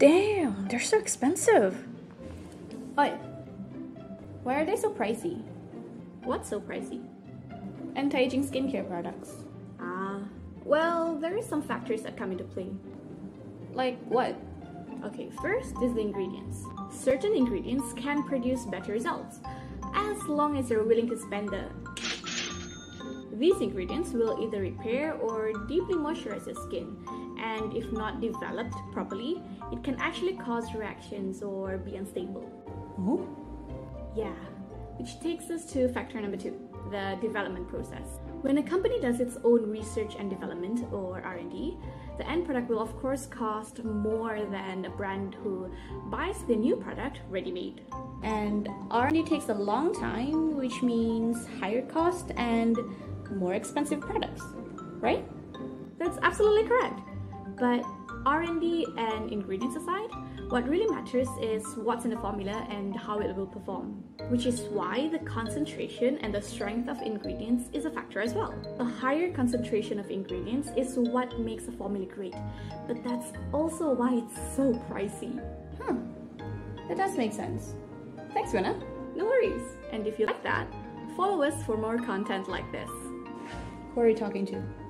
Damn, they're so expensive. Oi, why are they so pricey? What's so pricey? Anti-aging skincare products. Ah, well, there are some factors that come into play. Like what? Okay, first is the ingredients. Certain ingredients can produce better results, as long as you're willing to spend the... These ingredients will either repair or deeply moisturize your skin, and if not developed properly, it can actually cause reactions or be unstable. Oh? Yeah, which takes us to factor number two, the development process. When a company does its own research and development, or R&D, the end product will of course cost more than a brand who buys the new product ready-made. And R&D takes a long time, which means higher cost and more expensive products, right? That's absolutely correct. But R&D and ingredients aside, what really matters is what's in the formula and how it will perform. Which is why the concentration and the strength of ingredients is a factor as well. A higher concentration of ingredients is what makes a formula great, but that's also why it's so pricey. Huh. That does make sense. Thanks, Rena. No worries. And if you like that, follow us for more content like this. Who are you talking to?